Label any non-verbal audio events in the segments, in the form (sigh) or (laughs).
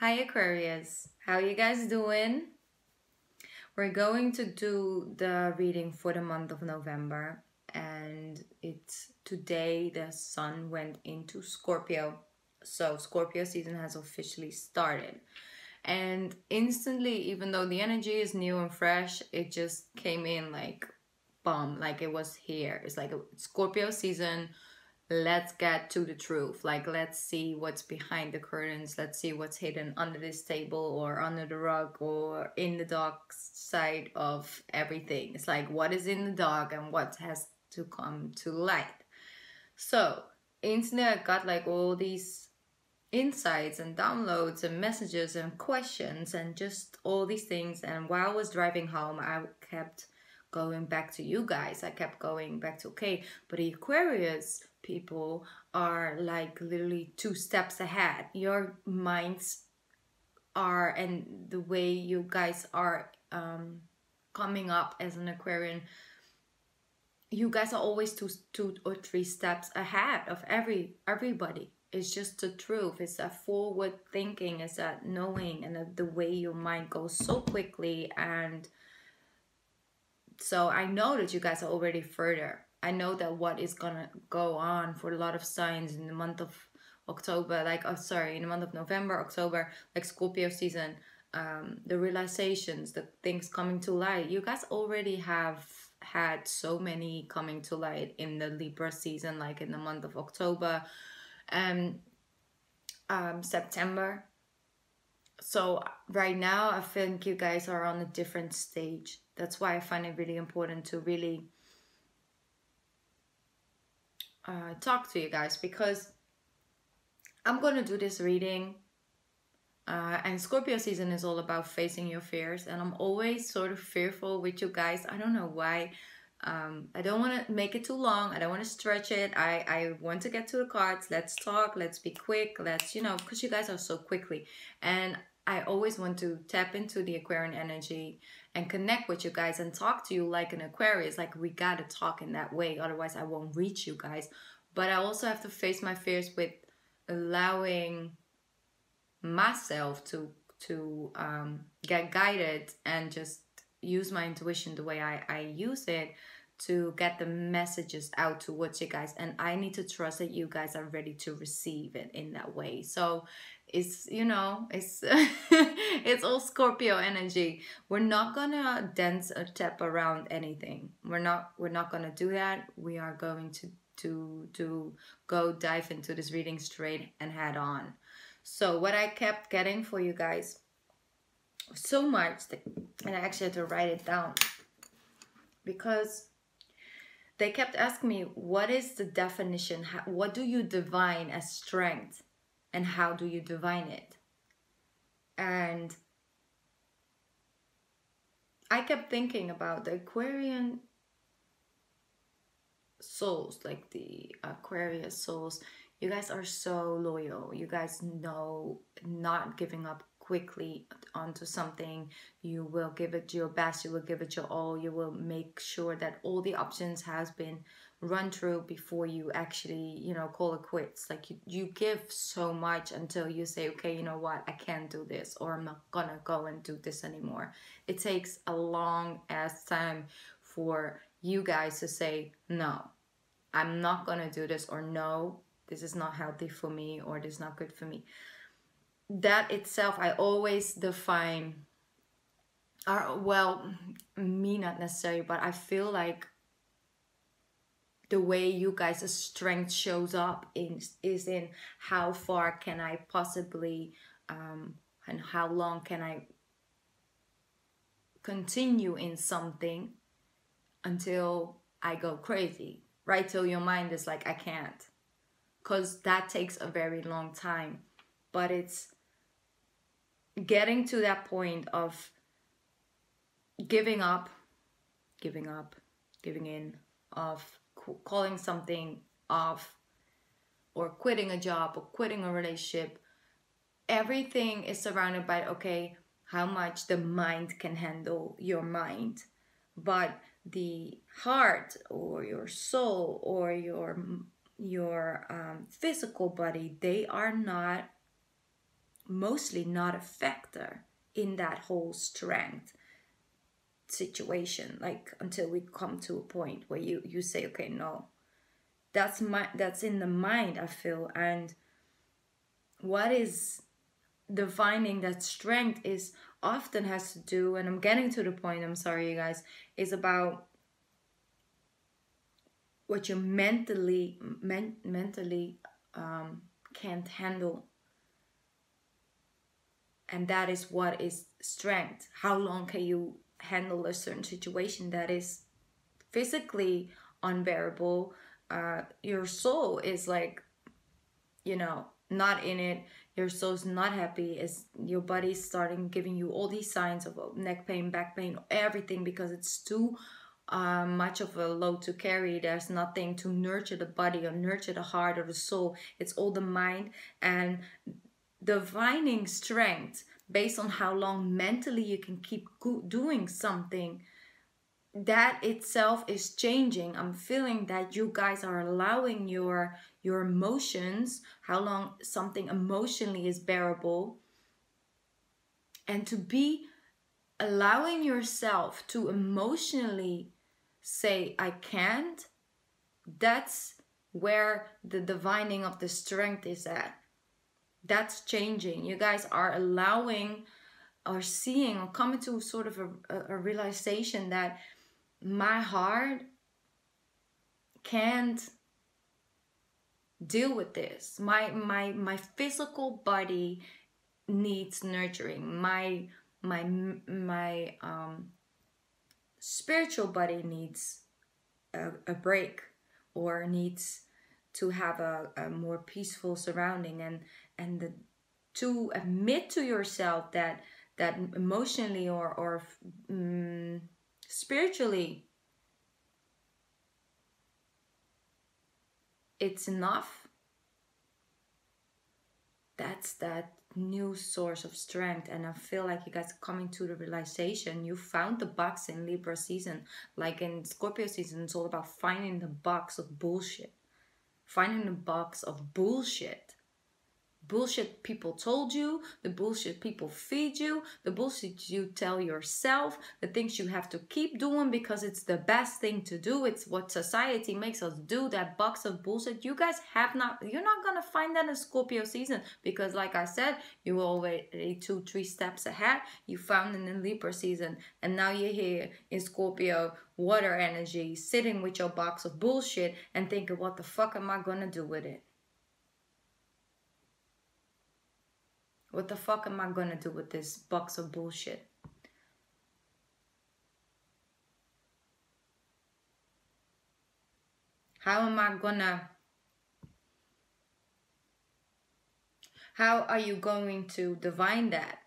Hi Aquarius, how you guys doing? We're going to do the reading for the month of November and it's today the sun went into Scorpio. So Scorpio season has officially started. And instantly, even though the energy is new and fresh, it just came in like bomb, like it was here. It's like Scorpio season let's get to the truth. Like let's see what's behind the curtains. Let's see what's hidden under this table or under the rug or in the dark side of everything. It's like what is in the dark and what has to come to light? So instantly i got like all these insights and downloads and messages and questions and just all these things. And while i was driving home i kept going back to you guys i kept going back to okay but the aquarius people are like literally two steps ahead. Your minds are, and the way you guys are um, coming up as an Aquarian, you guys are always two, two or three steps ahead of every everybody. It's just the truth. It's that forward thinking. It's that knowing and the way your mind goes so quickly. And so I know that you guys are already further I know that what is gonna go on for a lot of signs in the month of October, like oh sorry, in the month of November, October, like Scorpio season, um, the realizations, the things coming to light. You guys already have had so many coming to light in the Libra season, like in the month of October and um, September. So right now, I think you guys are on a different stage. That's why I find it really important to really uh, talk to you guys because I'm going to do this reading. Uh, and Scorpio season is all about facing your fears. And I'm always sort of fearful with you guys. I don't know why. Um, I don't want to make it too long. I don't want to stretch it. I, I want to get to the cards. Let's talk. Let's be quick. Let's, you know, because you guys are so quickly. And I always want to tap into the Aquarian energy and connect with you guys and talk to you like an Aquarius. Like we gotta talk in that way, otherwise I won't reach you guys. But I also have to face my fears with allowing myself to to um, get guided and just use my intuition the way I, I use it to get the messages out towards you guys and i need to trust that you guys are ready to receive it in that way. So it's you know it's (laughs) it's all scorpio energy. We're not gonna dance or tap around anything. We're not we're not gonna do that. We are going to to to go dive into this reading straight and head on. So what i kept getting for you guys so much that, and i actually had to write it down because they kept asking me what is the definition what do you define as strength and how do you divine it? And I kept thinking about the Aquarian souls, like the Aquarius souls. You guys are so loyal. You guys know not giving up quickly onto something. You will give it your best. You will give it your all. You will make sure that all the options has been run through before you actually you know call it quits like you, you give so much until you say okay you know what i can't do this or i'm not gonna go and do this anymore it takes a long ass time for you guys to say no i'm not gonna do this or no this is not healthy for me or this is not good for me that itself i always define well me not necessarily but i feel like the way you guys' strength shows up in is in how far can I possibly um, and how long can I continue in something until I go crazy, right? Till your mind is like, I can't. Because that takes a very long time. But it's getting to that point of giving up, giving up, giving in, of calling something off or quitting a job or quitting a relationship everything is surrounded by okay how much the mind can handle your mind. But the heart or your soul or your your um, physical body they are not mostly not a factor in that whole strength situation like until we come to a point where you you say okay no that's my that's in the mind i feel. And what is defining that strength is often has to do and i'm getting to the point i'm sorry you guys is about what you mentally men, mentally um, can't handle and that is what is strength. How long can you handle a certain situation that is physically unbearable? Uh, your soul is like you know not in it. Your soul's not happy. Is your body's starting giving you all these signs of neck pain back pain everything because it's too uh, much of a load to carry. There's nothing to nurture the body or nurture the heart or the soul. It's all the mind. And divining strength based on how long mentally you can keep doing something that itself is changing. I'm feeling that you guys are allowing your your emotions how long something emotionally is bearable. And to be allowing yourself to emotionally say i can't that's where the divining of the strength is at that's changing. You guys are allowing or seeing or coming to sort of a, a, realization that my heart can't deal with this. My my my physical body needs nurturing. My my my um spiritual body needs a, a break or needs to have a, a more peaceful surrounding. And and the, to admit to yourself that that emotionally or or um, spiritually it's enough. That's that new source of strength and i feel like you guys coming to the realization you found the box in libra season like in scorpio season it's all about finding the box of bullshit. Finding the box of bullshit bullshit people told you, the bullshit people feed you, the bullshit you tell yourself, the things you have to keep doing because it's the best thing to do. It's what society makes us do. That box of bullshit. You guys have not, you're not gonna find that in Scorpio season because, like I said, you were already two, three steps ahead. You found it in Libra season, and now you're here in Scorpio water energy, sitting with your box of bullshit and thinking, what the fuck am I gonna do with it? What the fuck am I gonna do with this box of bullshit? How am I gonna How are you going to divine that?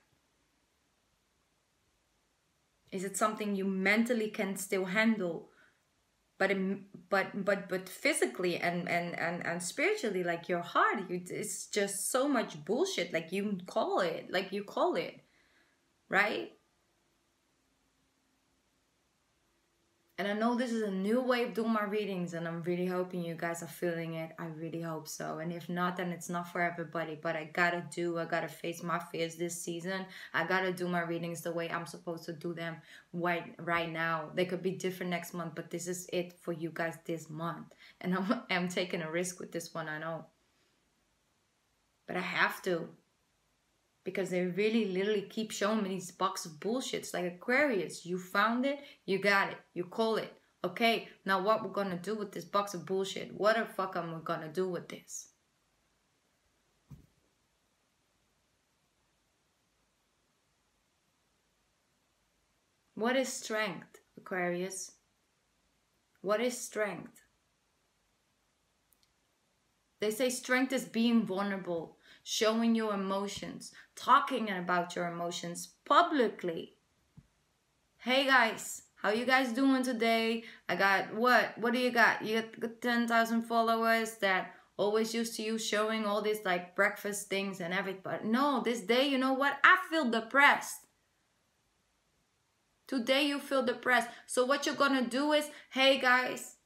Is it something you mentally can still handle? But but but but physically and and and and spiritually like your heart you, it's just so much bullshit like you call it like you call it right And I know this is a new way of doing my readings, and I'm really hoping you guys are feeling it. I really hope so. And if not, then it's not for everybody. But I gotta do, I gotta face my fears this season. I gotta do my readings the way I'm supposed to do them right, right now. They could be different next month, but this is it for you guys this month. And I'm, (laughs) I'm taking a risk with this one, I know. But I have to because they really literally keep showing me these box of bullshit. It's like Aquarius, you found it, you got it, you call it. Okay, now what we're gonna do with this box of bullshit? What the fuck am we gonna do with this? What is strength, Aquarius? What is strength? They say strength is being vulnerable showing your emotions, talking about your emotions publicly. Hey guys, how you guys doing today? I got what? What do you got? You got 10,000 followers that always used to you showing all these like breakfast things and everything. But no, this day, you know what? I feel depressed. Today you feel depressed. So what you're gonna do is, hey guys,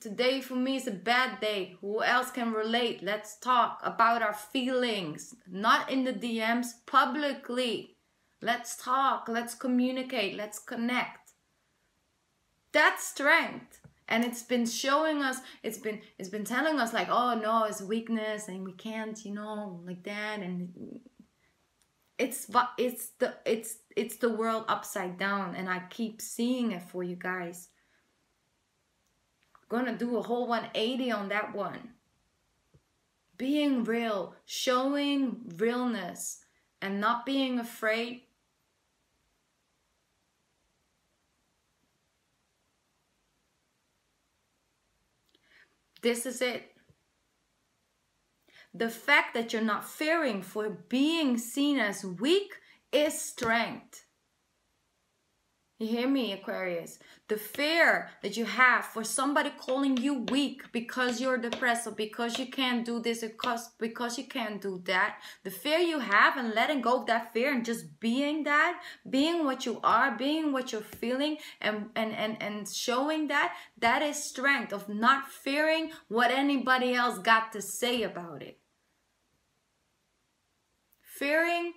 Today for me is a bad day. Who else can relate? Let's talk about our feelings, not in the DMs, publicly. Let's talk, let's communicate, let's connect. That's strength. And it's been showing us, it's been it's been telling us like, oh no, it's weakness and we can't, you know, like that and it's it's the it's it's the world upside down and I keep seeing it for you guys gonna do a whole 180 on that one. Being real, showing realness, and not being afraid. This is it. The fact that you're not fearing for being seen as weak is strength. You hear me, Aquarius? The fear that you have for somebody calling you weak because you're depressed or because you can't do this because, because you can't do that. The fear you have and letting go of that fear and just being that, being what you are, being what you're feeling and, and, and, and showing that, that is strength of not fearing what anybody else got to say about it. Fearing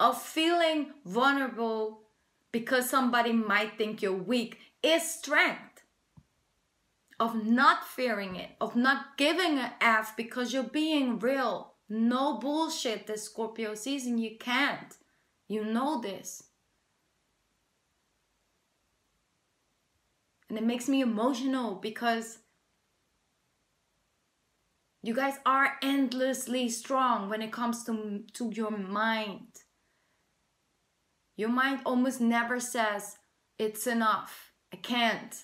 of feeling vulnerable because somebody might think you're weak is strength of not fearing it, of not giving an F because you're being real. No bullshit this Scorpio season. You can't. You know this. And it makes me emotional because you guys are endlessly strong when it comes to, to your mind. Your mind almost never says, it's enough. I can't.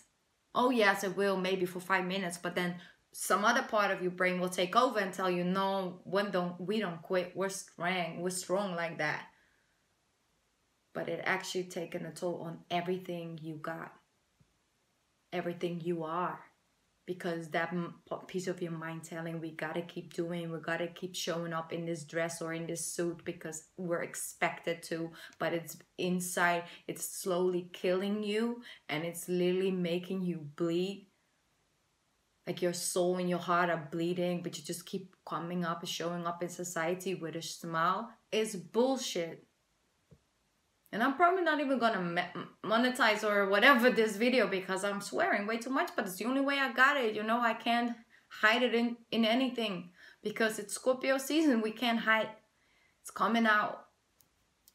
Oh, yes, it will, maybe for five minutes, but then some other part of your brain will take over and tell you, no, when don't we don't quit. We're strong. We're strong like that. But it actually taken a toll on everything you got, everything you are because that piece of your mind telling we gotta keep doing we gotta keep showing up in this dress or in this suit because we're expected to but it's inside it's slowly killing you and it's literally making you bleed. Like your soul and your heart are bleeding but you just keep coming up and showing up in society with a smile. Is bullshit and I'm probably not even gonna monetize or whatever this video because I'm swearing way too much, but it's the only way I got it. You know, I can't hide it in, in anything because it's Scorpio season. We can't hide. It's coming out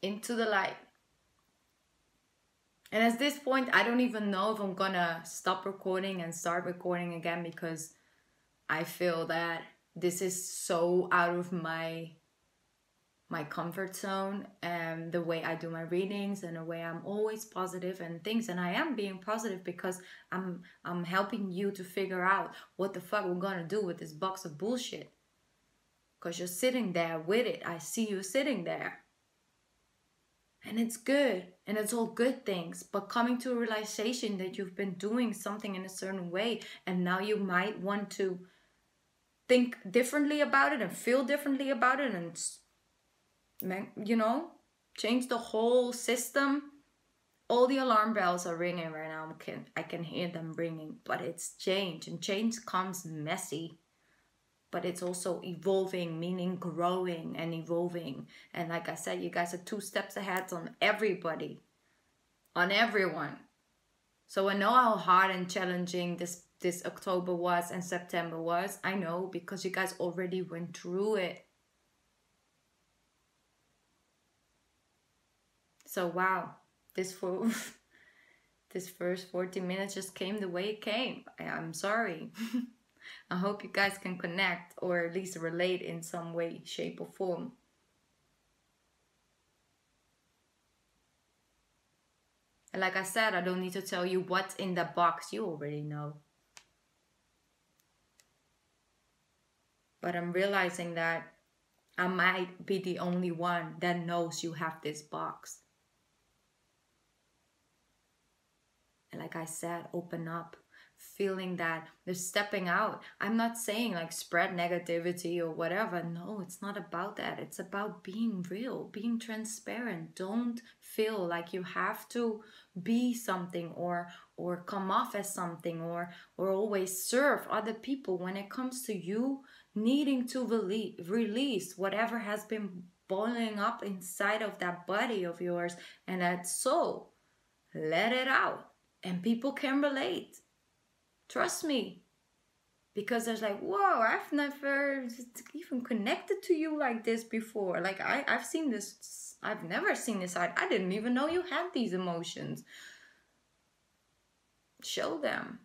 into the light. And at this point, I don't even know if I'm gonna stop recording and start recording again because I feel that this is so out of my my comfort zone and the way I do my readings and the way I'm always positive and things and I am being positive because I'm I'm helping you to figure out what the fuck we're gonna do with this box of bullshit. Cause you're sitting there with it. I see you sitting there. And it's good and it's all good things, but coming to a realization that you've been doing something in a certain way and now you might want to think differently about it and feel differently about it and you know, change the whole system. All the alarm bells are ringing right now. I can, I can hear them ringing, but it's change, and change comes messy. But it's also evolving, meaning growing and evolving. And like I said, you guys are two steps ahead on everybody, on everyone. So I know how hard and challenging this this October was and September was. I know because you guys already went through it. So wow, this for (laughs) this first 40 minutes just came the way it came. I'm sorry. (laughs) I hope you guys can connect or at least relate in some way, shape, or form. And like I said, I don't need to tell you what's in the box, you already know. But I'm realizing that I might be the only one that knows you have this box. Like I said, open up, feeling that they're stepping out. I'm not saying like spread negativity or whatever. No, it's not about that. It's about being real, being transparent. Don't feel like you have to be something or or come off as something or or always serve other people when it comes to you needing to release, release whatever has been boiling up inside of that body of yours and that soul. Let it out. And people can relate. Trust me. Because there's like, whoa, I've never even connected to you like this before. Like I, I've seen this, I've never seen this side. I didn't even know you had these emotions. Show them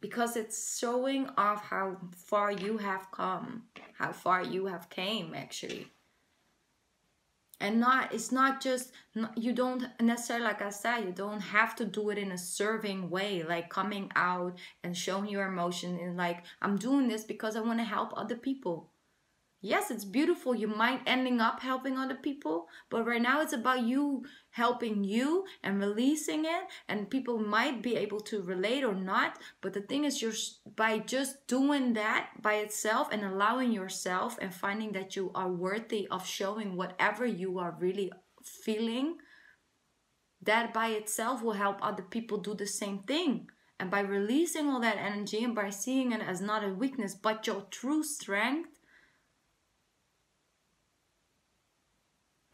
because it's showing off how far you have come how far you have came actually and not it's not just you don't necessarily like i said you don't have to do it in a serving way like coming out and showing your emotion and like i'm doing this because i want to help other people yes it's beautiful. You might ending up helping other people but right now it's about you helping you and releasing it and people might be able to relate or not but the thing is you're by just doing that by itself and allowing yourself and finding that you are worthy of showing whatever you are really feeling that by itself will help other people do the same thing. And by releasing all that energy and by seeing it as not a weakness but your true strength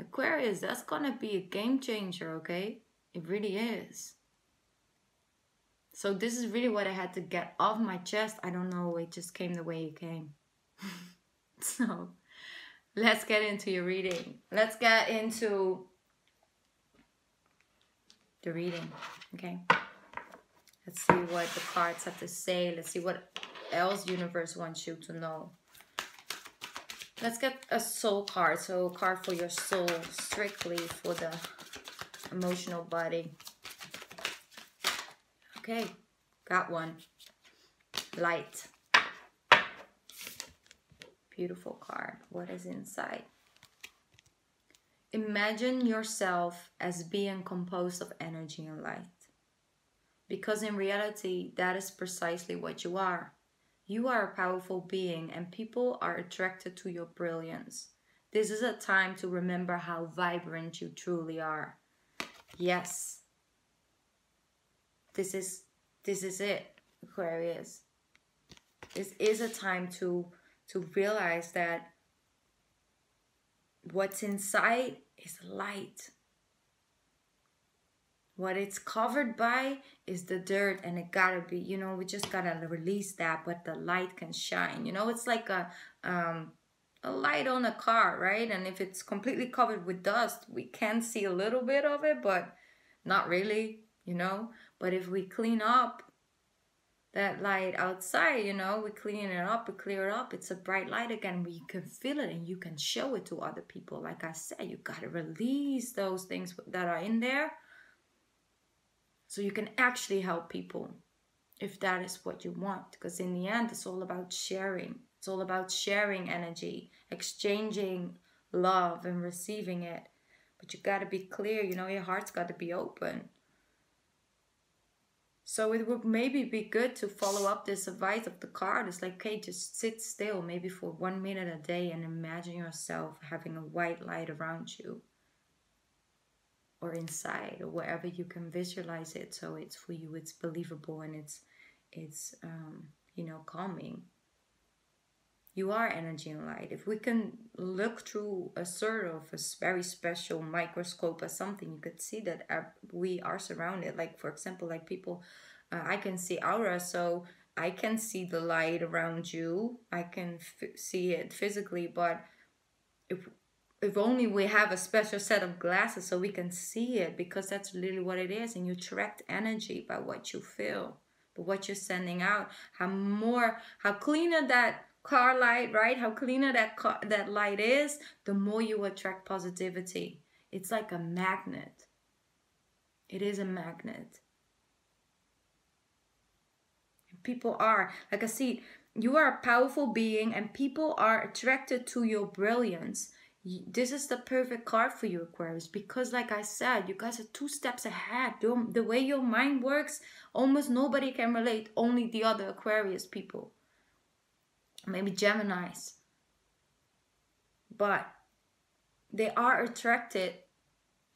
Aquarius, that's gonna be a game changer, okay? It really is. So this is really what I had to get off my chest. I don't know, it just came the way it came. (laughs) so let's get into your reading. Let's get into the reading, okay? Let's see what the cards have to say. Let's see what else universe wants you to know. Let's get a soul card. So card for your soul, strictly for the emotional body. Okay, got one. Light. Beautiful card. What is inside? Imagine yourself as being composed of energy and light. Because in reality, that is precisely what you are. You are a powerful being and people are attracted to your brilliance. This is a time to remember how vibrant you truly are. Yes. This is this is it, Aquarius. This is a time to to realize that what's inside is light what it's covered by is the dirt and it gotta be you know we just gotta release that but the light can shine you know? It's like a um a light on a car right? And if it's completely covered with dust we can see a little bit of it but not really you know? But if we clean up that light outside you know we clean it up we clear it up it's a bright light again We can feel it and you can show it to other people. Like i said you got to release those things that are in there so you can actually help people if that is what you want because in the end it's all about sharing. It's all about sharing energy exchanging love and receiving it. But you got to be clear you know your heart's got to be open. So it would maybe be good to follow up this advice of the card. It's like, okay, just sit still, maybe for one minute a day, and imagine yourself having a white light around you or inside or wherever you can visualize it so it's for you it's believable and it's it's um, you know calming. You are energy and light. If we can look through a sort of a very special microscope or something you could see that uh, we are surrounded. Like for example like people uh, i can see aura so i can see the light around you. I can see it physically but if if only we have a special set of glasses so we can see it because that's really what it is and you attract energy by what you feel but what you're sending out. How more how cleaner that car light right? How cleaner that car, that light is the more you attract positivity. It's like a magnet. It is a magnet. People are like i see you are a powerful being and people are attracted to your brilliance this is the perfect card for you aquarius because like i said you guys are two steps ahead. The way your mind works almost nobody can relate only the other aquarius people. Maybe geminis. But they are attracted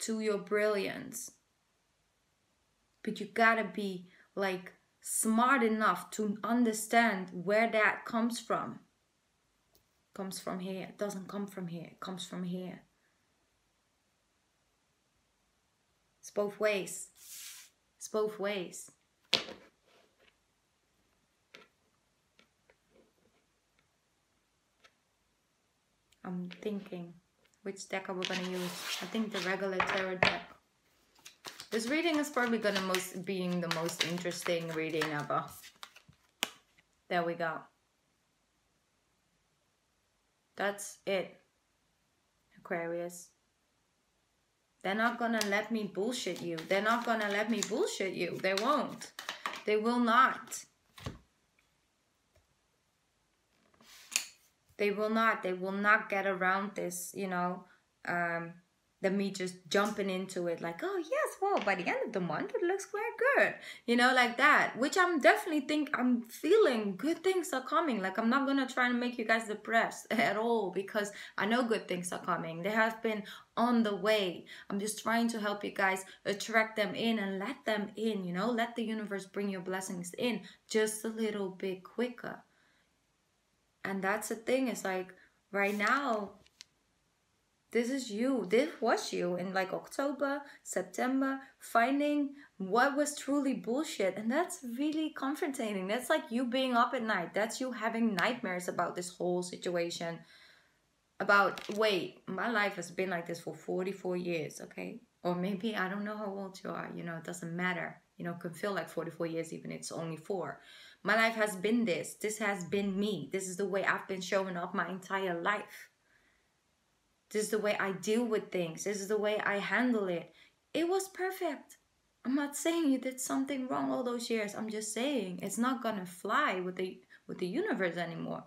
to your brilliance. But you gotta be like smart enough to understand where that comes from comes from here. It doesn't come from here. It comes from here. It's both ways. It's both ways. I'm thinking which deck are we gonna use. I think the regular tarot deck. This reading is probably gonna most being the most interesting reading ever. There we go. That's it, Aquarius. They're not gonna let me bullshit you. They're not gonna let me bullshit you. They won't. They will not. They will not. They will not get around this, you know. Um, than me just jumping into it like, oh yes, well, by the end of the month it looks quite good. You know, like that. Which I'm definitely think I'm feeling good things are coming. Like I'm not gonna try to make you guys depressed (laughs) at all because I know good things are coming. They have been on the way. I'm just trying to help you guys attract them in and let them in, you know, let the universe bring your blessings in just a little bit quicker. And that's the thing, it's like right now this is you this was you in like october september finding what was truly bullshit. And that's really comforting that's like you being up at night. That's you having nightmares about this whole situation. About wait my life has been like this for 44 years okay? Or maybe i don't know how old you are you know it doesn't matter. You know can feel like 44 years even it's only four. My life has been this. This has been me. This is the way i've been showing up my entire life this is the way I deal with things. This is the way I handle it. It was perfect. I'm not (laughs) saying you did something wrong all those years. I'm just saying it's not gonna fly with the with the universe anymore.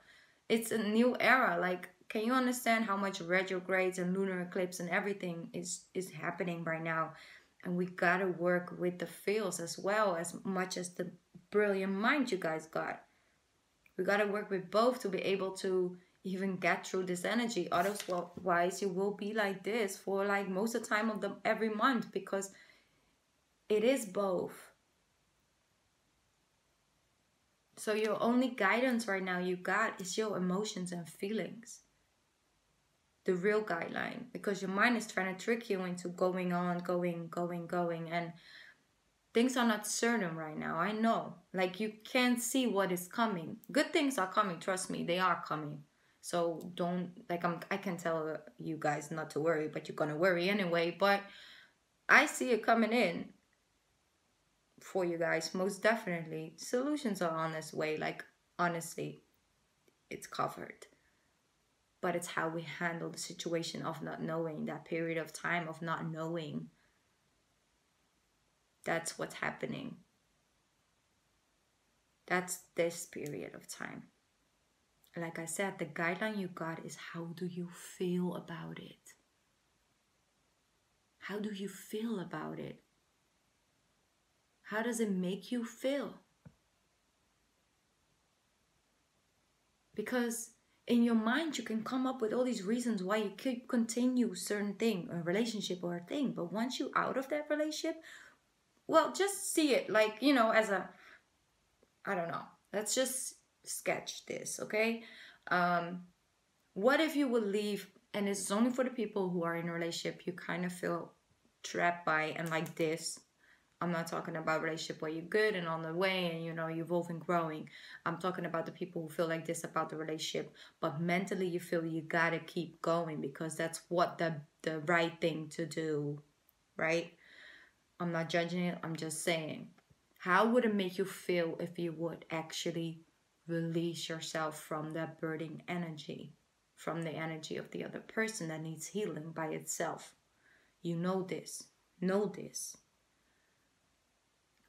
It's a new era. Like, can you understand how much retrogrades and lunar eclipse and everything is is happening right now? And we gotta work with the feels as well as much as the brilliant mind you guys got. We gotta work with both to be able to even get through this energy. Otherwise you will be like this for like most of the time of the every month because it is both. So your only guidance right now you got is your emotions and feelings. The real guideline because your mind is trying to trick you into going on going going going and things are not certain right now i know. Like you can't see what is coming. Good things are coming trust me they are coming so don't like I'm I can tell you guys not to worry, but you're gonna worry anyway. But I see it coming in for you guys, most definitely. Solutions are on its way, like honestly, it's covered. But it's how we handle the situation of not knowing, that period of time of not knowing. That's what's happening. That's this period of time like I said, the guideline you got is how do you feel about it? How do you feel about it? How does it make you feel? Because in your mind, you can come up with all these reasons why you could continue certain thing, a relationship or a thing. But once you out of that relationship, well, just see it like, you know, as a, I don't know. Let's just sketch this, okay? Um, what if you would leave, and it's only for the people who are in a relationship, you kind of feel trapped by and like this. I'm not talking about relationship where you're good and on the way and you know you're evolving, growing. I'm talking about the people who feel like this about the relationship, but mentally you feel you gotta keep going because that's what the the right thing to do, right? I'm not judging it. I'm just saying, how would it make you feel if you would actually release yourself from that burning energy, from the energy of the other person that needs healing by itself. You know this. Know this.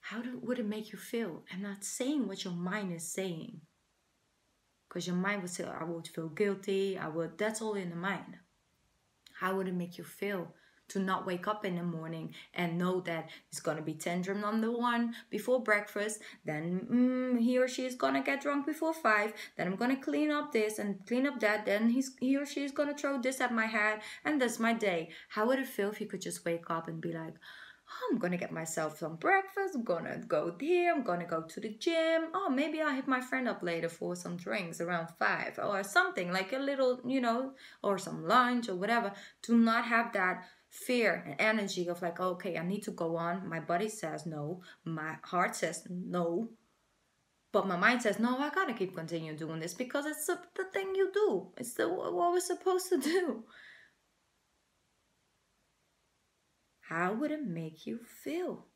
How do, would it make you feel? I'm not saying what your mind is saying. Because your mind would say, I would feel guilty. I would, that's all in the mind. How would it make you feel to not wake up in the morning and know that it's gonna be tantrum number one before breakfast, then mm, he or she is gonna get drunk before five, then I'm gonna clean up this and clean up that, then he's he or she is gonna throw this at my head, and that's my day. How would it feel if you could just wake up and be like, I'm gonna get myself some breakfast. I'm gonna go here. I'm gonna go to the gym. Oh, maybe I'll hit my friend up later for some drinks around five or something like a little, you know, or some lunch or whatever. To not have that fear and energy of like, okay, I need to go on. My body says no. My heart says no. But my mind says, no, I gotta keep continuing doing this because it's the, the thing you do. It's the what we're supposed to do. How would it make you feel?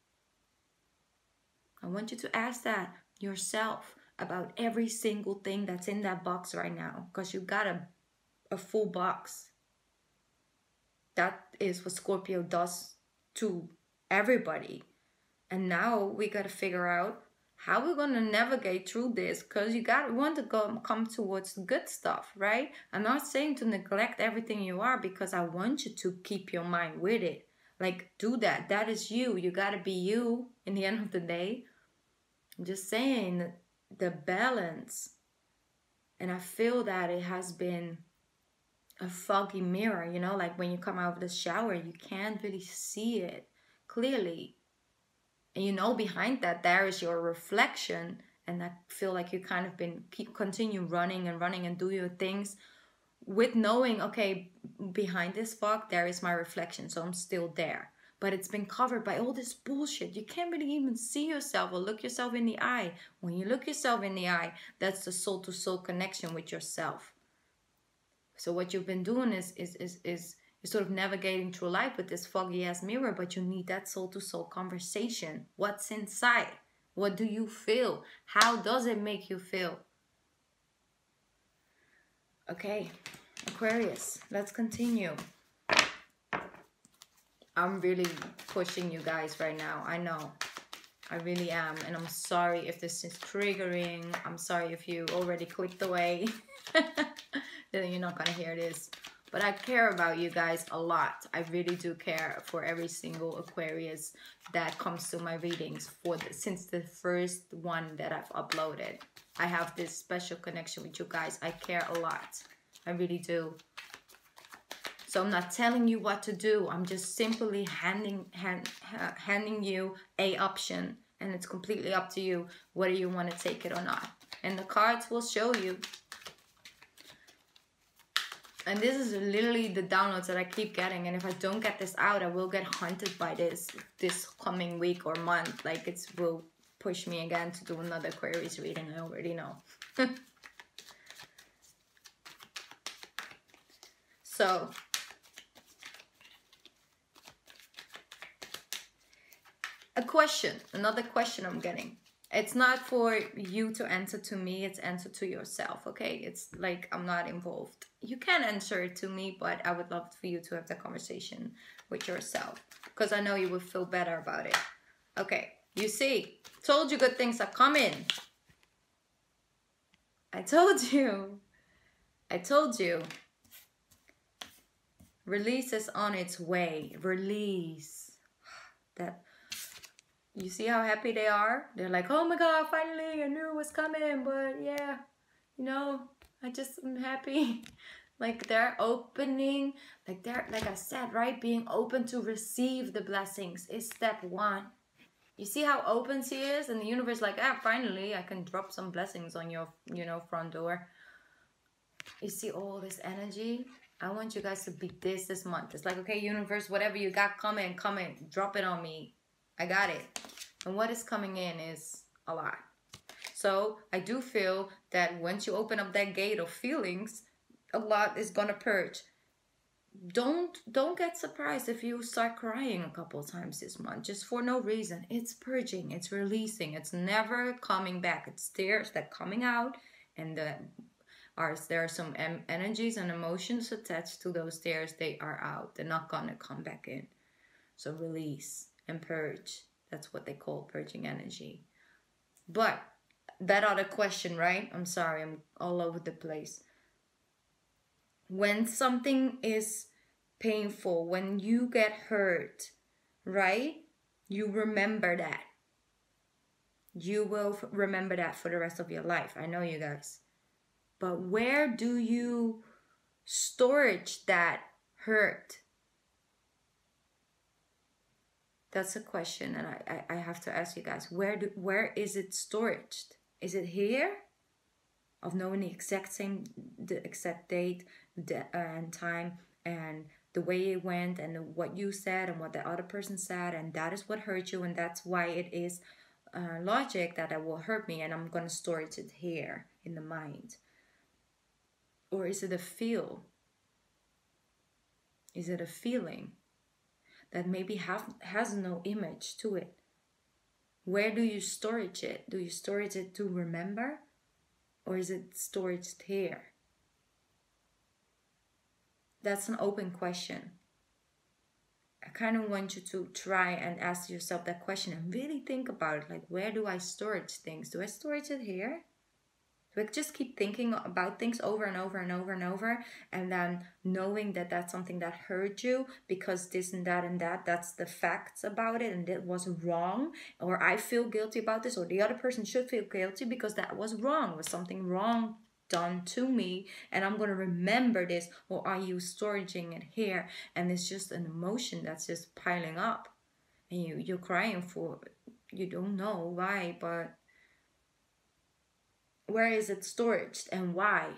I want you to ask that yourself about every single thing that's in that box right now because you got a, a full box. That is what Scorpio does to everybody. And now we got to figure out how we're to navigate through this because you got to want to go come towards good stuff, right? I'm not saying to neglect everything you are because I want you to keep your mind with it. Like, do that. That is you. You got to be you in the end of the day. I'm just saying the balance. And I feel that it has been a foggy mirror, you know, like when you come out of the shower, you can't really see it clearly. And you know, behind that, there is your reflection. And I feel like you kind of been keep continue running and running and do your things with knowing, okay, behind this fog, there is my reflection, so I'm still there. But it's been covered by all this bullshit. You can't really even see yourself or look yourself in the eye. When you look yourself in the eye, that's the soul to soul connection with yourself. So what you've been doing is is is is you're sort of navigating through life with this foggy ass mirror, but you need that soul to soul conversation. What's inside? What do you feel? How does it make you feel? Okay, Aquarius, let's continue. I'm really pushing you guys right now. I know. I really am. And I'm sorry if this is triggering. I'm sorry if you already clicked away. (laughs) then you're not to hear this. But I care about you guys a lot. I really do care for every single Aquarius that comes to my readings for the, since the first one that I've uploaded. I have this special connection with you guys. I care a lot. I really do. So I'm not telling you what to do. I'm just simply handing hand, handing you a option and it's completely up to you whether you want to take it or not. And the cards will show you and this is literally the downloads that I keep getting and if I don't get this out I will get haunted by this this coming week or month. Like it will push me again to do another Aquarius reading I already know. (laughs) So a question another question I'm getting. It's not for you to answer to me it's answer to yourself okay? It's like i'm not involved you can answer it to me but i would love for you to have the conversation with yourself because i know you will feel better about it. Okay you see told you good things are coming. I told (laughs) you. I told you. Release is on its way. Release. (sighs) That you see how happy they are? They're like, oh my god, finally, I knew it was coming, but yeah, you know, I just am happy. (laughs) like they're opening, like they're, like I said, right? Being open to receive the blessings is step one. You see how open she is? And the universe like, ah, finally, I can drop some blessings on your, you know, front door. You see all this energy? I want you guys to be this this month. It's like, okay, universe, whatever you got coming, coming, drop it on me I got it. And what is coming in is a lot. So I do feel that once you open up that gate of feelings, a lot is gonna purge. Don't don't get surprised if you start crying a couple times this month just for no reason. It's purging, it's releasing, it's never coming back. It's tears that coming out, and the are there are some em- energies and emotions attached to those tears. They are out. They're not gonna come back in. So release and purge. That's what they call purging energy. But that other question, right? I'm sorry, I'm all over the place. When something is painful, when you get hurt, right? You remember that. You will remember that for the rest of your life. I know you guys. But where do you storage that hurt? That's a question and I, I, I have to ask you guys. Where do where is it stored? Is it here? Of knowing the exact same the exact date the, uh, and time and the way it went and what you said and what the other person said and that is what hurt you and that's why it is uh, logic that it will hurt me and I'm going to store it here in the mind? Or is it a feel? Is it a feeling that maybe have, has no image to it? Where do you storage it? Do you storage it to remember? Or is it storage here? That's an open question. I kind of want you to try and ask yourself that question and really think about it. Like, where do I storage things? Do I storage it here? I just keep thinking about things over and over and over and over, and then knowing that that's something that hurt you because this and that and that, that's the facts about it, and it was wrong, or I feel guilty about this, or the other person should feel guilty because that was wrong, was something wrong done to me and I'm going to remember this or are you storing it here? And it's just an emotion that's just piling up and you you're crying for you don't know why but where is it stored and why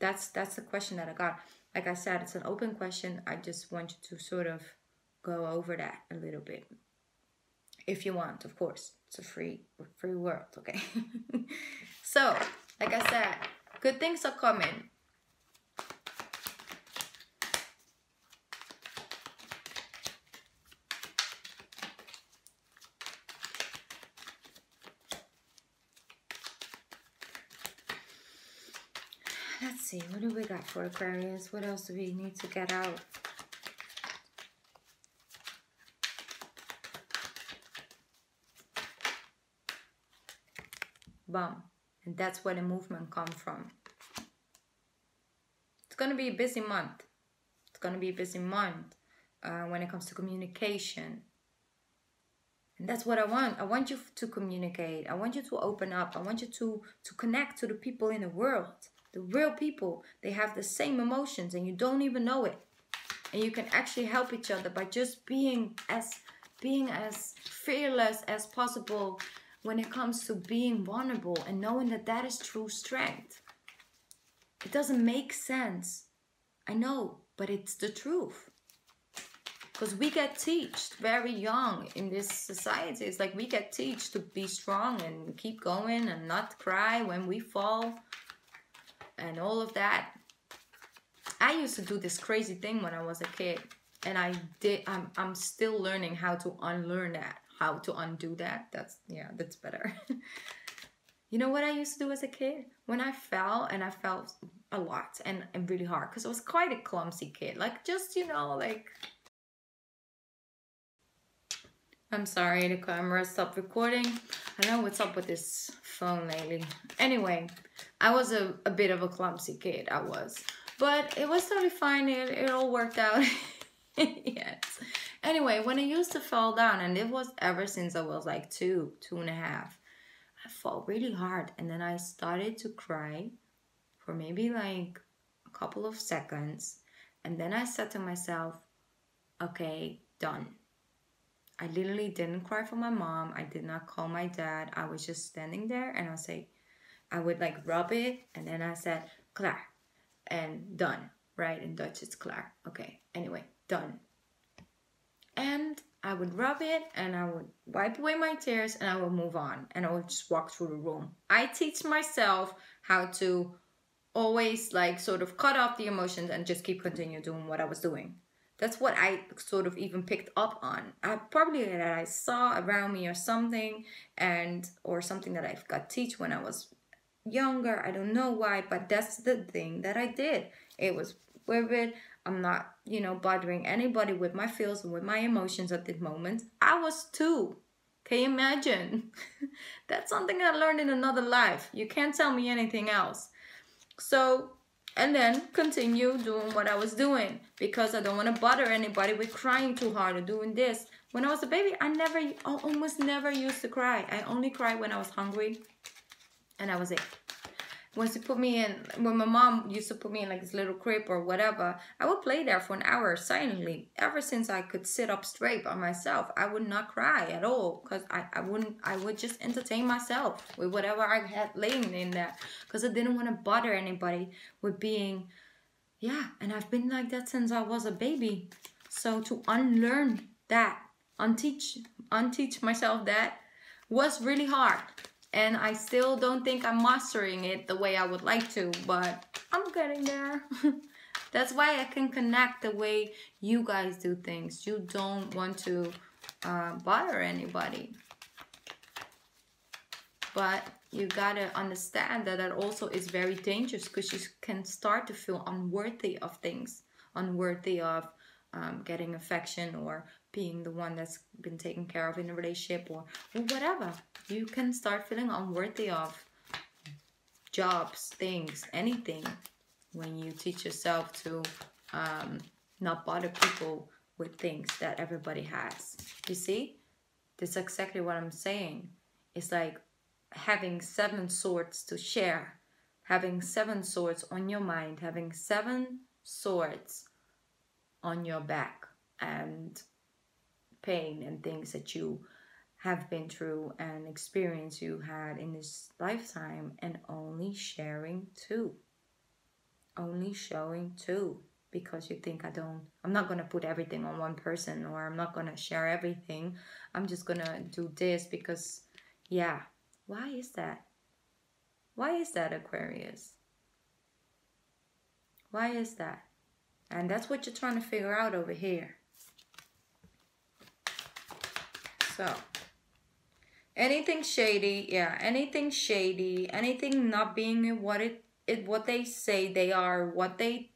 that's that's the question that I got like I said it's an open question I just want you to sort of go over that a little bit if you want, of course. It's a free free world, okay? (laughs) so, like I said, good things are coming. Let's see, what do we got for Aquarius? What else do we need to get out? bum. And that's where the movement comes from. It's going to be a busy month. It's going to be a busy month uh, when it comes to communication. And that's what I want. I want you to communicate. I want you to open up. I want you to, to connect to the people in the world. The real people. They have the same emotions and you don't even know it. And you can actually help each other by just being as being as fearless as possible when it comes to being vulnerable and knowing that that is true strength. It doesn't make sense. I know, but it's the truth. Because we get taught very young in this society. It's like we get taught to be strong and keep going and not cry when we fall and all of that. I used to do this crazy thing when I was a kid and I did I'm I'm still learning how to unlearn that how to undo that. That's, yeah, that's better. (laughs) you know what I used to do as a kid? When I fell, and I fell a lot and, and really hard because I was quite a clumsy kid. Like, just, you know, like. I'm sorry, the camera stopped recording. I don't know what's up with this phone lately. Anyway, I was a, a bit of a clumsy kid, I was. But it was totally fine, it, it all worked out. (laughs) yes. Anyway, when I used to fall down, and it was ever since I was like two, two and a half, I fell really hard. And then I started to cry for maybe like a couple of seconds. And then I said to myself, okay, done. I literally didn't cry for my mom. I did not call my dad. I was just standing there and I say, I would like rub it and then I said, klaar. And done, right? In Dutch it's klaar. Okay, anyway, done and I would rub it and I would wipe away my tears and I would move on and I would just walk through the room. I teach myself how to always like sort of cut off the emotions and just keep continue doing what I was doing. That's what I sort of even picked up on. I probably that I saw around me or something and or something that I got teach when I was younger. I don't know why, but that's the thing that I did. It was vivid. I'm not, you know, bothering anybody with my feels and with my emotions at this moment. I was two. Can you imagine? (laughs) That's something I learned in another life. You can't tell me anything else. So, and then continue doing what I was doing because I don't want to bother anybody with crying too hard or doing this. When I was a baby, I never, almost never used to cry. I only cried when I was hungry and I was it Once she put me in when my mom used to put me in like this little crib or whatever i would play there for an hour silently. Ever since i could sit up straight by myself i would not cry at all because I, I wouldn't i would just entertain myself with whatever i had laying in there. Because i didn't want to bother anybody with being yeah and i've been like that since i was a baby. So to unlearn that unteach unteach myself that was really hard and I still don't think I'm mastering it the way I would like to, but I'm getting there. (laughs) That's why I can connect the way you guys do things. You don't want to uh, bother anybody. But you gotta understand that that also is very dangerous because you can start to feel unworthy of things, unworthy of um, getting affection or being the one that's been taken care of in a relationship or, whatever. You can start feeling unworthy of jobs, things, anything when you teach yourself to um, not bother people with things that everybody has. You see? That's exactly what I'm saying. It's like having seven swords to share, having seven swords on your mind, having seven swords on your back, and pain and things that you have been through and experience you had in this lifetime and only sharing two. Only showing two because you think I don't I'm not going to put everything on one person or I'm not going to share everything. I'm just going to do this because yeah. Why is that? Why is that Aquarius? Why is that? And that's what you're trying to figure out over here So, anything shady, yeah, anything shady, anything not being what it, it what they say they are, what they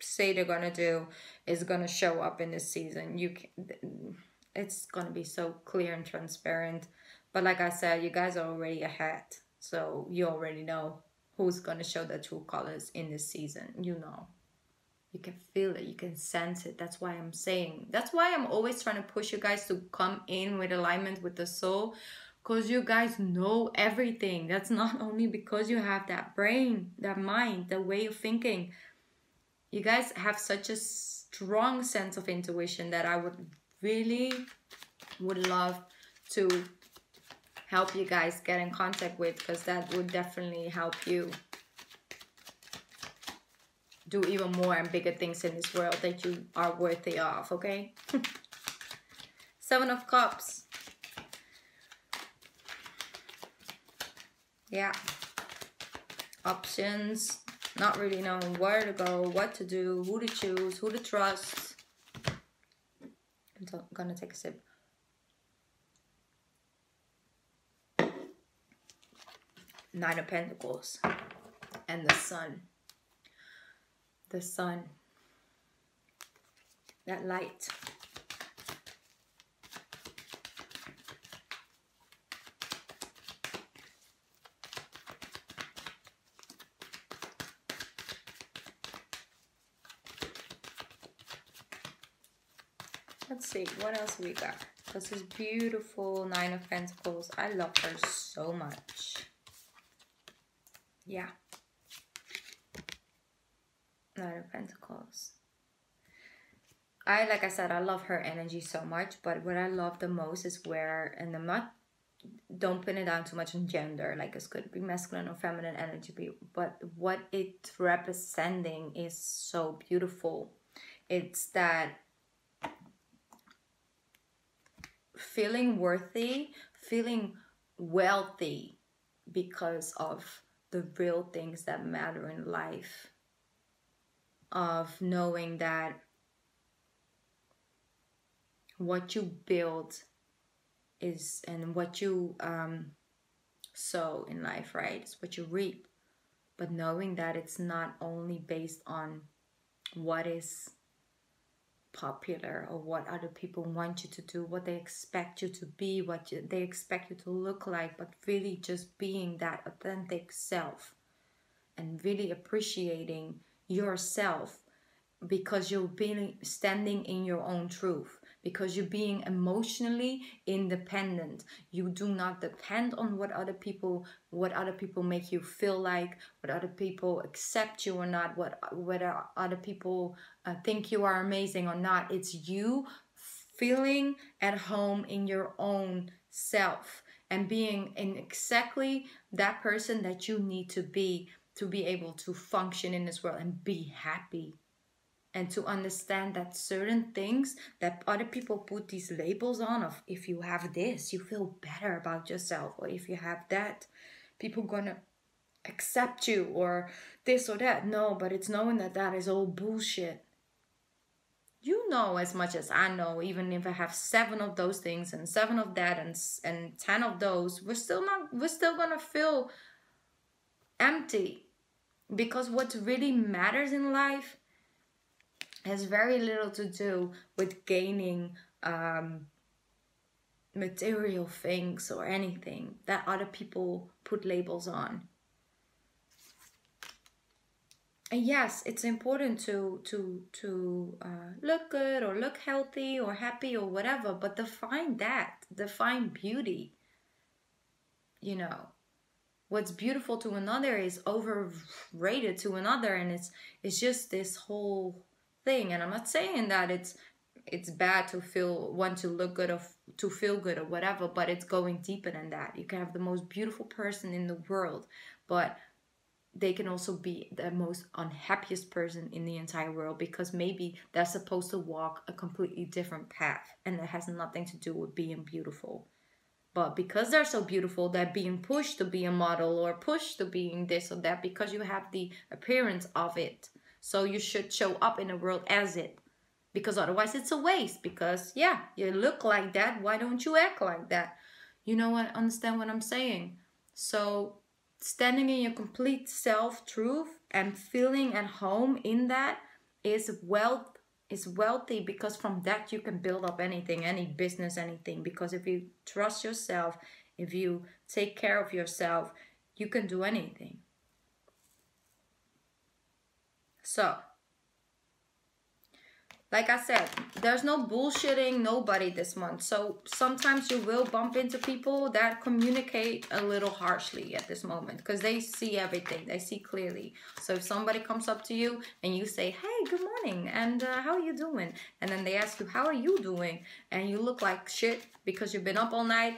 say they're gonna do is gonna show up in this season. You can, it's gonna be so clear and transparent. But like I said, you guys are already ahead, so you already know who's gonna show the true colors in this season. You know you can feel it you can sense it. That's why i'm saying that's why i'm always trying to push you guys to come in with alignment with the soul because you guys know everything. That's not (laughs) only because you have that brain that mind the way of thinking. You guys have such a strong sense of intuition that i would really would love to help you guys get in contact with because that would definitely help you do even more and bigger things in this world that you are worthy of, okay? (laughs) Seven of Cups. Yeah. Options. Not really knowing where to go, what to do, who to choose, who to trust. I'm gonna take a sip. Nine of Pentacles and the Sun the sun, that light. Let's see, what else we got? This is beautiful Nine of Pentacles. I love her so much. Yeah. Knight of Pentacles. I, like I said, I love her energy so much, but what I love the most is where, and I'm not, don't pin it down too much on gender, like it could be masculine or feminine energy, but what it's representing is so beautiful. It's that feeling worthy, feeling wealthy because of the real things that matter in life of knowing that what you build is and what you um, sow in life, right? It's what you reap. But knowing that it's not only based on what is popular or what other people want you to do, what they expect you to be, what you, they expect you to look like, but really just being that authentic self and really appreciating yourself because you're being standing in your own truth. Because you're being emotionally independent. You do not depend on what other people what other people make you feel like what other people accept you or not what whether other people uh, think you are amazing or not. It's you feeling at home in your own self and being in exactly that person that you need to be to be able to function in this world and be happy and to understand that certain things that other people put these labels on of if you have this you feel better about yourself or if you have that people gonna accept you or this or that. No but it's knowing that that is all bullshit. You know as much as i know even if i have seven of those things and seven of that and and 10 of those we're still not we're still gonna feel empty because what really matters in life has very little to do with gaining um, material things or anything that other people put labels on. And yes, it's important to to to uh, look good or look healthy or happy or whatever, but define that, define beauty. You know, what's beautiful to another is overrated to another, and it's it's just this whole thing. And i'm not saying that it's it's bad to feel want to look good or to feel good or whatever but it's going deeper than that. You can have the most beautiful person in the world but they can also be the most unhappiest person in the entire world because maybe they're supposed to walk a completely different path and it has nothing to do with being beautiful but because they're so beautiful they're being pushed to be a model or pushed to being this or that because you have the appearance of it so you should show up in the world as it. Because otherwise it's a waste. Because yeah, you look like that. Why don't you act like that? You know what? Understand what I'm saying? So standing in your complete self truth and feeling at home in that is wealth is wealthy because from that you can build up anything any business anything. Because if you trust yourself if you take care of yourself you can do anything. So, like I said, there's no bullshitting nobody this month. So sometimes you will bump into people that communicate a little harshly at this moment because they see everything, they see clearly. So if somebody comes up to you and you say, "Hey, good morning," and uh, how are you doing? And then they ask you, "How are you doing?" and you look like shit because you've been up all night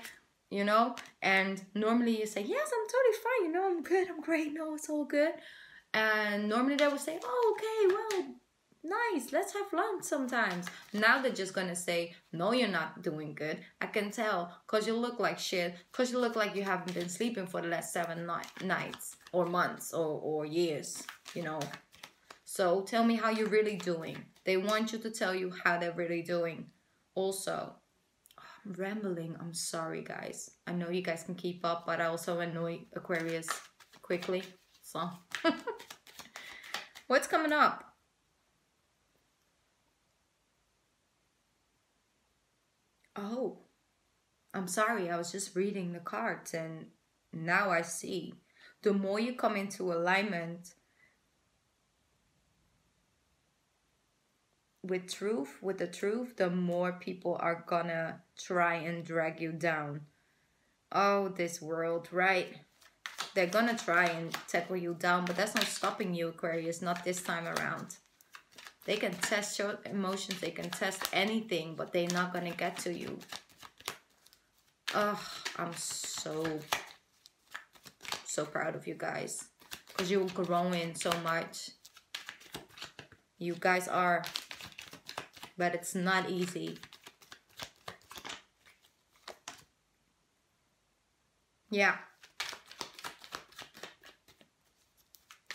you know and normally you say yes i'm totally fine you know i'm good i'm great no it's all good and normally they would say, oh, okay, well, nice, let's have lunch sometimes. Now they're just gonna say, no, you're not doing good. I can tell because you look like shit, because you look like you haven't been sleeping for the last seven ni- nights or months or, or years, you know. So tell me how you're really doing. They want you to tell you how they're really doing. Also, I'm rambling. I'm sorry, guys. I know you guys can keep up, but I also annoy Aquarius quickly. So, (laughs) what's coming up? Oh, I'm sorry. I was just reading the cards and now I see. The more you come into alignment with truth, with the truth, the more people are gonna try and drag you down. Oh, this world, right? they're gonna try and tackle you down, but that's not stopping you, Aquarius, not this time around. They can test your emotions, they can test anything, but they're not gonna get to you. Oh, I'm so, so proud of you guys. Because you're growing so much. You guys are. But it's not easy. Yeah.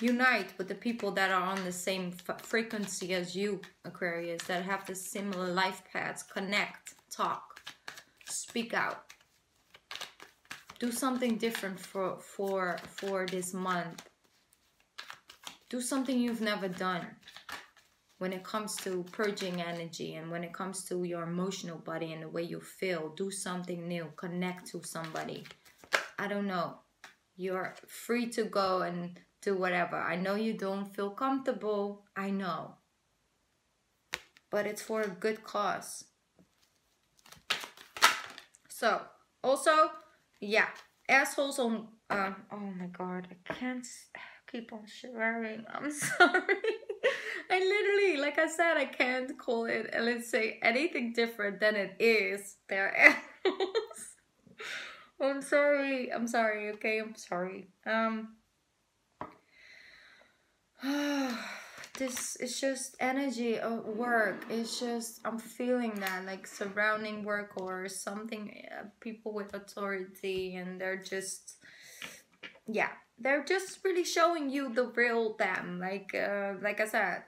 Unite with the people that are on the same frequency as you, Aquarius, that have the similar life paths. Connect, talk, speak out. Do something different for for for this month. Do something you've never done. when it comes to purging energy and when it comes to your emotional body and the way you feel, do something new, connect to somebody. I don't know. You're free to go and do whatever. I know you don't feel comfortable. I know. But it's for a good cause. So, also, yeah, assholes on. Uh, oh my god, I can't (sighs) keep on swearing. I'm (laughs) sorry. I literally, like I said, I can't call it, and let's say anything different than it is. They're (laughs) assholes. I'm sorry. I'm sorry. Okay, I'm sorry. Um. (sighs) this is just energy of work. It's just I'm feeling that like surrounding work or something. Uh, people with authority, and they're just yeah, they're just really showing you the real them. Like uh, like I said,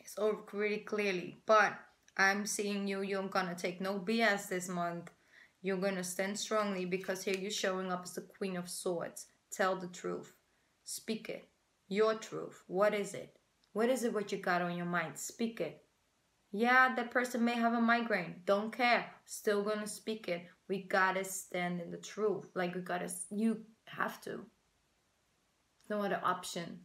it's all really clearly. But I'm seeing you. You're gonna take no BS this month you're to stand strongly because here you're showing up as the Queen of Swords. Tell the truth. Speak it. Your truth. What is it? What is it what you got on your mind? Speak it. Yeah, that person may have a migraine. Don't care. Still gonna speak it. We gotta stand in the truth. Like we gotta, you have to. No other option.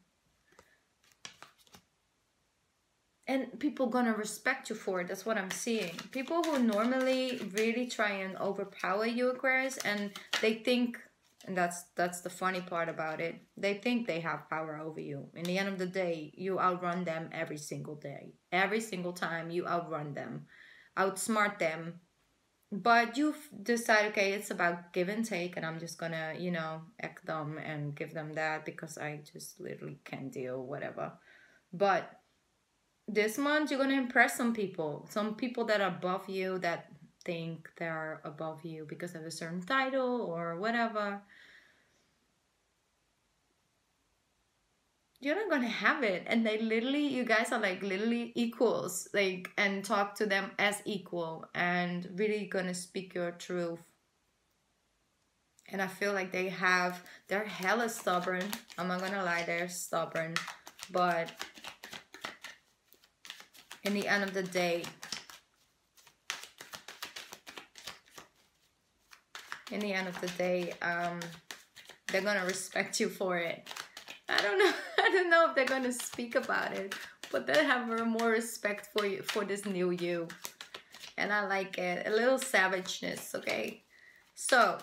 and people gonna respect you for it that's what i'm seeing people who normally really try and overpower you aquarius and they think and that's that's the funny part about it. They think they have power over you. In the end of the day you outrun them every single day. Every single time you outrun them. Outsmart them. But you've decided okay it's about give and take and i'm just gonna you know act them and give them that because i just literally can't deal whatever. But this month you're to impress some people. Some people that are above you that think they're above you because of a certain title or whatever. You're not gonna have it. And they literally you guys are like literally equals like and talk to them as equal and really gonna speak your truth. And i feel like they have they're hella stubborn. I'm not gonna lie they're stubborn. But in the end of the day, in the end of the day, um, they're gonna respect you for it. I don't know. (laughs) I don't know if they're gonna speak about it, but they have more respect for you for this new you, and I like it. A little savageness, okay. So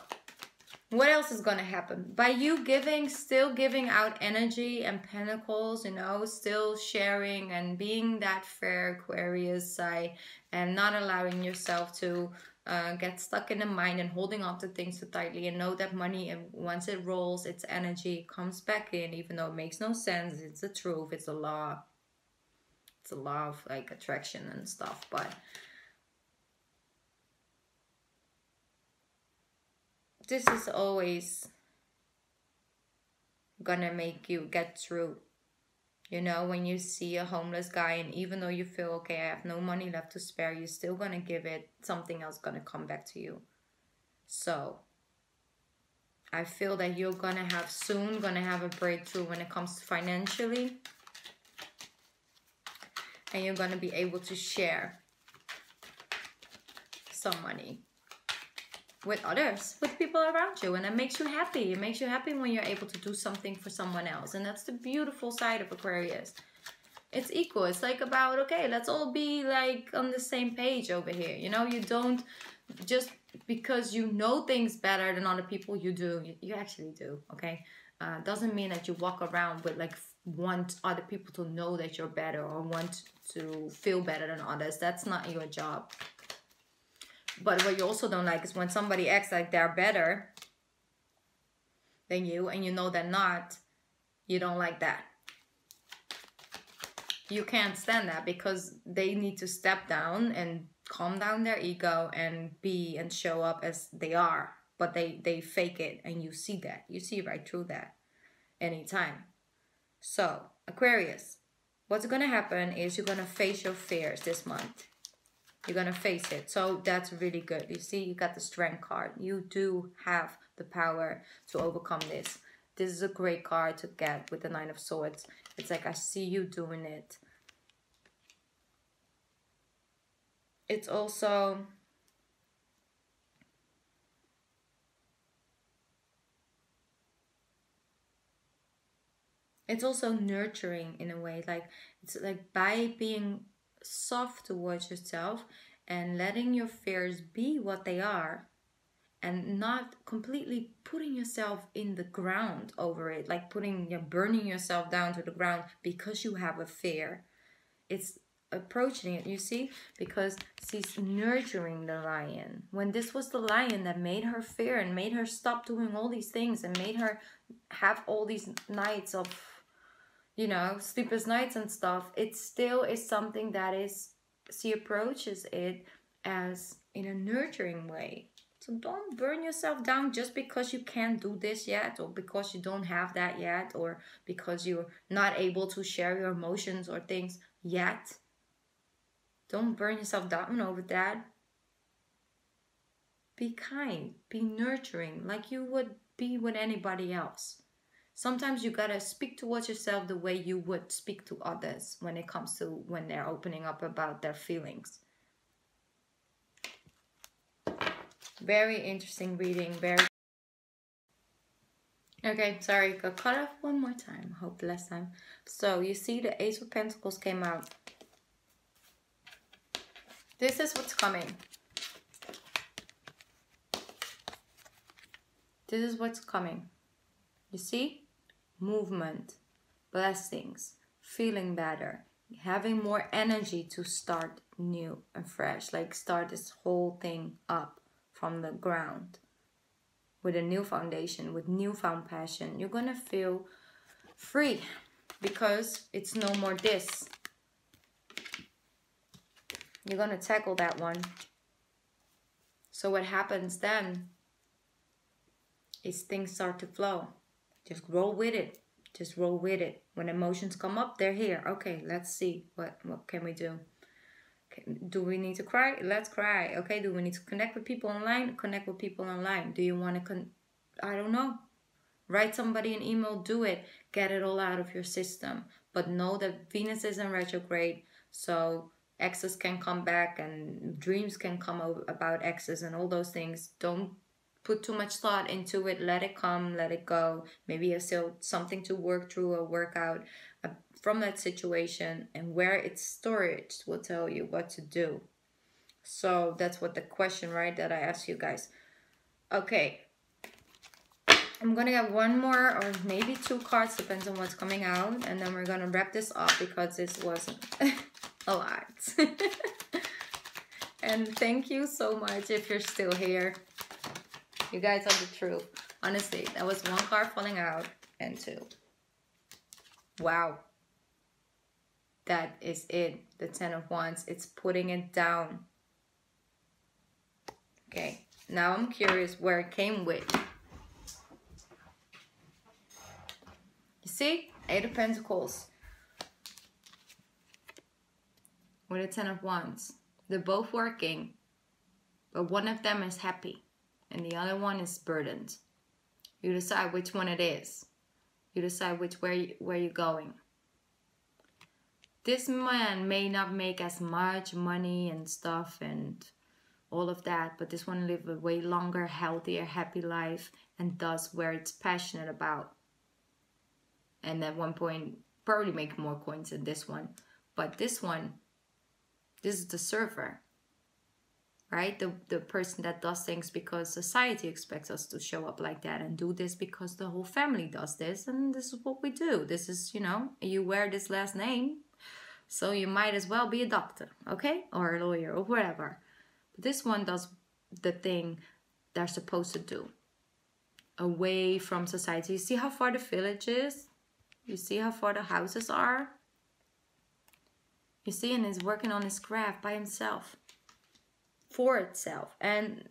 what else is to happen by you giving still giving out energy and pentacles you know still sharing and being that fair aquarius side and not allowing yourself to uh, get stuck in the mind and holding on to things too tightly and know that money and once it rolls its energy comes back in even though it makes no sense it's the truth it's a law it's a law of like attraction and stuff but this is always gonna make you get through. You know, when you see a homeless guy, and even though you feel okay, I have no money left to spare, you're still gonna give it, something else gonna come back to you. So, I feel that you're gonna have soon, gonna have a breakthrough when it comes to financially. And you're gonna be able to share some money with others, with people around you, and it makes you happy. It makes you happy when you're able to do something for someone else, and that's the beautiful side of Aquarius. It's equal. It's like about okay, let's all be like on the same page over here. You know, you don't just because you know things better than other people. You do. You, actually do. Okay, uh, doesn't mean that you walk around with like want other people to know that you're better or want to feel better than others. That's not your job. But what you also don't like is when somebody acts like they're better than you and you know they're not, you don't like that. You can't stand that because they need to step down and calm down their ego and be and show up as they are. But they, they fake it and you see that. You see right through that anytime. So, Aquarius, what's going to happen is you're going to face your fears this month you're going to face it. So that's really good. You see, you got the strength card. You do have the power to overcome this. This is a great card to get with the Nine of Swords. It's like, I see you doing it. it's also it's also nurturing in a way like it's like by being soft towards yourself and letting your fears be what they are and not completely putting yourself in the ground over it like putting you know, burning yourself down to the ground because you have a fear. It's approaching it you see because she's nurturing the lion. When this was the lion that made her fear and made her stop doing all these things and made her have all these nights of you know, sleepless nights and stuff, it still is something that is, she approaches it as in a nurturing way. So don't burn yourself down just because you can't do this yet, or because you don't have that yet, or because you're not able to share your emotions or things yet. Don't burn yourself down over that. Be kind, be nurturing, like you would be with anybody else sometimes you gotta speak towards yourself the way you would speak to others when it comes to when they're opening up about their feelings. Very interesting reading very okay sorry got cut off one more time. Hope last time. So you see the ace of pentacles came out. This is what's coming. This is what's coming. You see movement, blessings, feeling better, having more energy to start new and fresh, like start this whole thing up from the ground with a new foundation, with newfound passion. You're gonna feel free because it's no more this. You're gonna tackle that one. So what happens then is things start to flow. Just roll with it. Just roll with it. When emotions come up, they're here. Okay, let's see. What, what can we do? do we need to cry? Let's cry. Okay, do we need to connect with people online? Connect with people online. Do you want to con... I don't know. Write somebody an email, do it. Get it all out of your system. But know that Venus is in retrograde, so exes can come back and dreams can come about exes and all those things. Don't put too much thought into it let it come let it go. Maybe you still something to work through or work out uh, from that situation and where it's stored will tell you what to do. So that's what the question right that i asked you guys. Okay. I'm gonna get one more or maybe two cards depends on what's coming out and then we're gonna wrap this up because this wasn't (laughs) a lot. (laughs) And thank you so much if you're still here you guys are the truth. Honestly, that was one card falling out and two. Wow. That is it. The Ten of Wands. It's putting it down. Okay. Now I'm curious where it came with. You see? Eight of Pentacles. With the Ten of Wands. They're both working. But one of them is happy and the other one is burdened. You decide which one it is. You decide which way where you're going. This man may not make as much money and stuff and all of that, but this one live a way longer, healthier, happy life and does where it's passionate about. And at one point, probably make more coins than this one. But this one, this is the surfer right? The, the person that does things because society expects us to show up like that and do this because the whole family does this and this is what we do. This is, you know, you wear this last name, so you might as well be a doctor, okay? Or a lawyer or whatever. But this one does the thing they're supposed to do away from society. You see how far the village is? You see how far the houses are? You see, and he's working on his craft by himself for itself and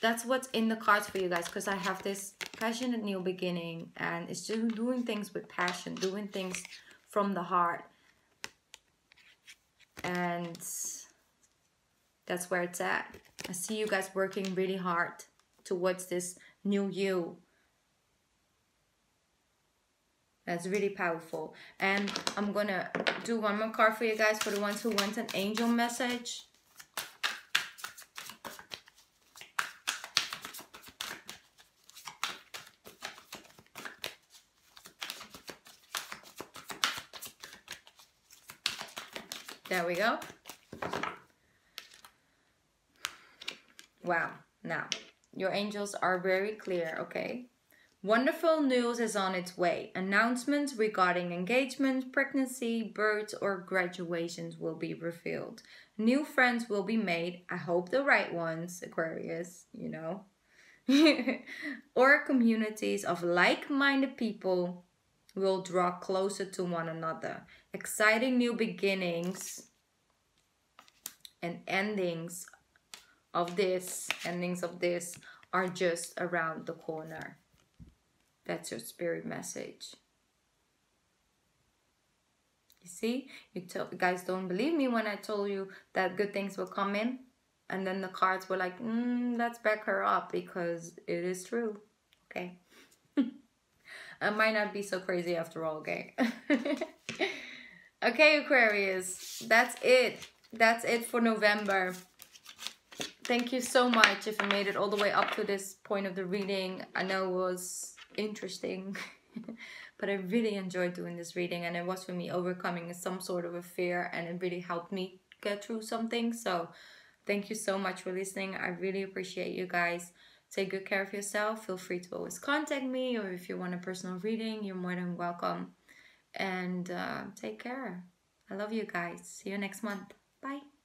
that's what's in the cards for you guys because I have this passionate new beginning and it's just doing things with passion, doing things from the heart. And that's where it's at. I see you guys working really hard towards this new you. That's really powerful. And I'm gonna do one more card for you guys for the ones who want an angel message. There we go. Wow. Now, your angels are very clear, okay? Wonderful news is on its way. Announcements regarding engagements, pregnancy, births, or graduations will be revealed. New friends will be made. I hope the right ones, Aquarius, you know. (laughs) or communities of like minded people will draw closer to one another. Exciting new beginnings and endings of this, endings of this, are just around the corner. That's your spirit message. You see, you, guys don't believe me when I told you that good things will come in. And then the cards were like, mm, let's back her up because it is true. Okay. I might not be so crazy after all, okay? (laughs) okay, Aquarius. That's it. That's it for November. Thank you so much if you made it all the way up to this point of the reading. I know it was interesting. (laughs) but I really enjoyed doing this reading and it was for me overcoming some sort of a fear and it really helped me get through something. So thank you so much for listening. I really appreciate you guys. Take good care of yourself. Feel free to always contact me or if you want a personal reading, you're more than welcome. And uh, take care. I love you guys. See you next month. Bye.